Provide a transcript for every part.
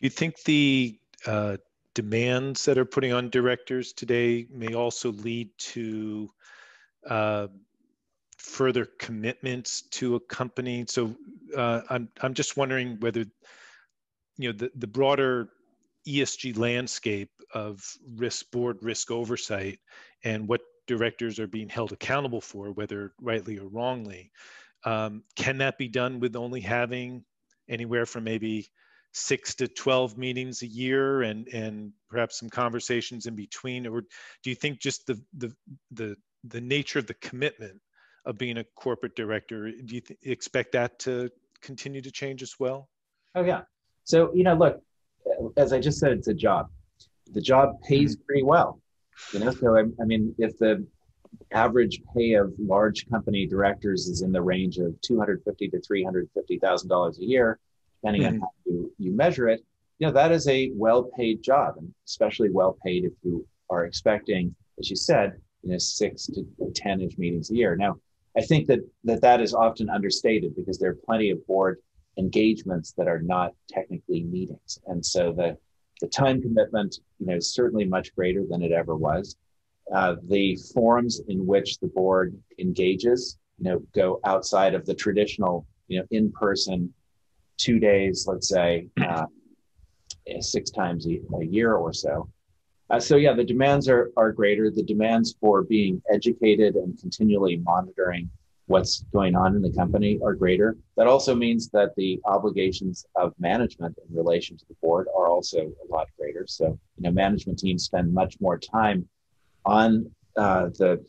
you think the uh, demands that are putting on directors today may also lead to uh, further commitments to a company. So uh, I'm I'm just wondering whether you know the, the broader ESG landscape of risk board risk oversight and what directors are being held accountable for, whether rightly or wrongly. Um, can that be done with only having anywhere from maybe six to 12 meetings a year and, and perhaps some conversations in between? Or do you think just the, the, the, the nature of the commitment of being a corporate director, do you th- expect that to continue to change as well? Oh, yeah. So, you know, look, as I just said, it's a job. The job pays mm-hmm. pretty well. You know, so I, I mean, if the average pay of large company directors is in the range of two hundred fifty to three hundred fifty thousand dollars a year, depending mm-hmm. on how you, you measure it. You know, that is a well-paid job, and especially well-paid if you are expecting, as you said, you know, six to ten-ish meetings a year. Now, I think that that that is often understated because there are plenty of board engagements that are not technically meetings, and so the the time commitment, you know, is certainly much greater than it ever was. Uh, the forums in which the board engages, you know, go outside of the traditional, you know, in-person, two days, let's say, uh, six times a, year or so. Uh, so yeah, the demands are are greater. The demands for being educated and continually monitoring what's going on in the company are greater. That also means that the obligations of management in relation to the board are also a lot greater. So, you know, management teams spend much more time on uh, the,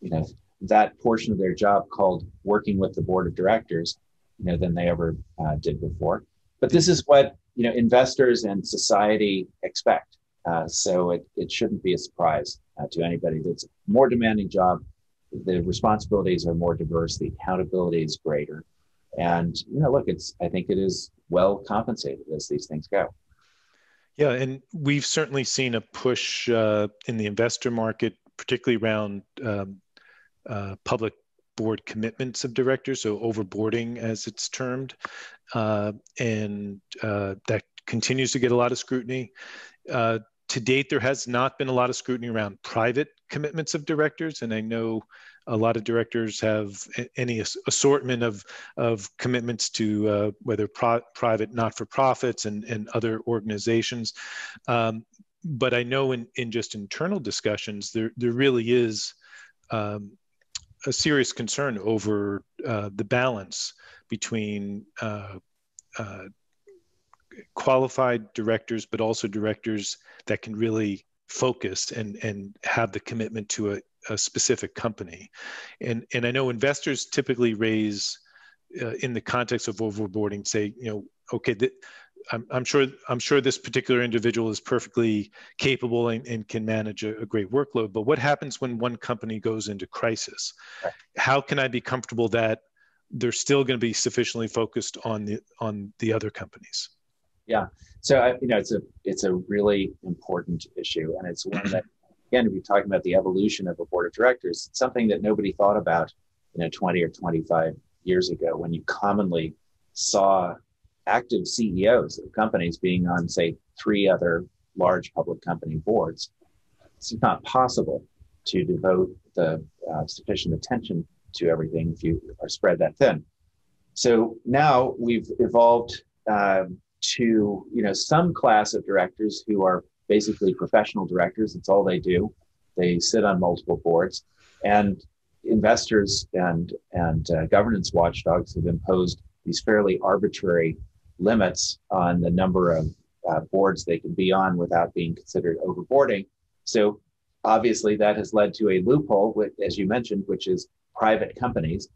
you know, that portion of their job called working with the board of directors, you know, than they ever uh, did before. But this is what you know investors and society expect. Uh, so it, it shouldn't be a surprise uh, to anybody. That's a more demanding job the responsibilities are more diverse, the accountability is greater. And, you know, look, it's, I think it is well compensated as these things go. Yeah, and we've certainly seen a push uh, in the investor market, particularly around um, uh, public board commitments of directors, so overboarding as it's termed, uh, and uh, that continues to get a lot of scrutiny. Uh, to date, there has not been a lot of scrutiny around private commitments of directors, and I know a lot of directors have any assortment of, of commitments to uh, whether pro- private not-for-profits and, and other organizations. Um, but I know in, in just internal discussions, there, there really is um, a serious concern over uh, the balance between uh, uh qualified directors, but also directors that can really focus and, and have the commitment to a, a specific company. And, and I know investors typically raise uh, in the context of overboarding, say, you know, okay, th- I'm, I'm, sure I'm sure this particular individual is perfectly capable and, and can manage a, a, great workload. But what happens when one company goes into crisis? Right. How can I be comfortable that they're still going to be sufficiently focused on the on the other companies? Yeah. So I, you know, it's a it's a really important issue, and it's one that again, if you're talking about the evolution of a board of directors, it's something that nobody thought about, you know, 20 or 25 years ago, when you commonly saw active CEOs of companies being on, say, three other large public company boards. It's not possible to devote the uh, sufficient attention to everything if you are spread that thin. So now we've evolved um, to you know some class of directors who are basically professional directors. It's all they do. They sit on multiple boards, and investors and and uh, governance watchdogs have imposed these fairly arbitrary limits on the number of uh, boards they can be on without being considered overboarding. So obviously that has led to a loophole, which, as you mentioned, which is private companies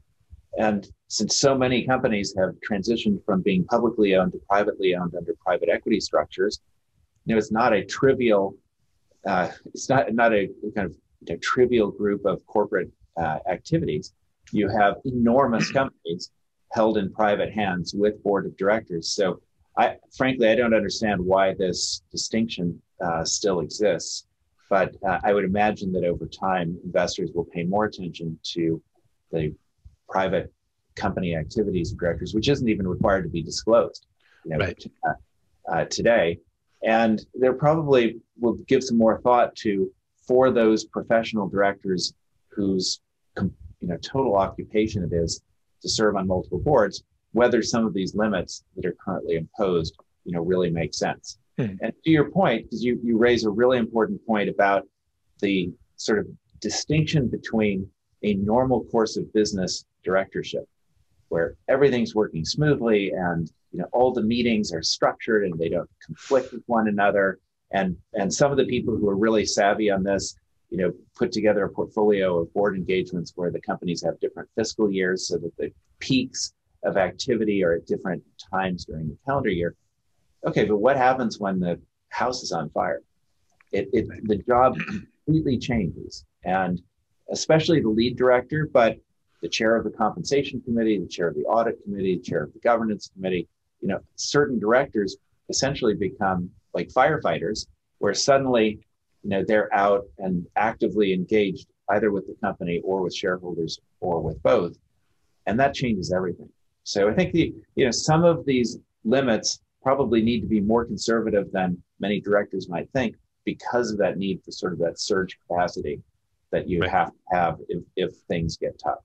and since so many companies have transitioned from being publicly owned to privately owned under private equity structures, you know, it's not a trivial, uh, it's not not a kind of trivial group of corporate uh, activities. You have enormous companies held in private hands with board of directors. So, I frankly I don't understand why this distinction uh, still exists. But uh, I would imagine that over time, investors will pay more attention to the private company activities of directors, which isn't even required to be disclosed. You know, right. Uh, uh, today. And there probably will give some more thought to for those professional directors whose you know total occupation it is to serve on multiple boards, whether some of these limits that are currently imposed, you know, really make sense. Hmm. And to your point, because you you raise a really important point about the sort of distinction between a normal course of business directorship, where everything's working smoothly and you know all the meetings are structured and they don't conflict with one another and and some of the people who are really savvy on this you know put together a portfolio of board engagements where the companies have different fiscal years so that the peaks of activity are at different times during the calendar year. Okay but what happens when the house is on fire? It, it the job completely changes and especially the lead director but the chair of the compensation committee the chair of the audit committee the chair of the governance committee you know certain directors essentially become like firefighters where suddenly you know they're out and actively engaged either with the company or with shareholders or with both. And that changes everything. So i think the you know some of these limits probably need to be more conservative than many directors might think because of that need for sort of that surge capacity that you right. have to have if, if things get tough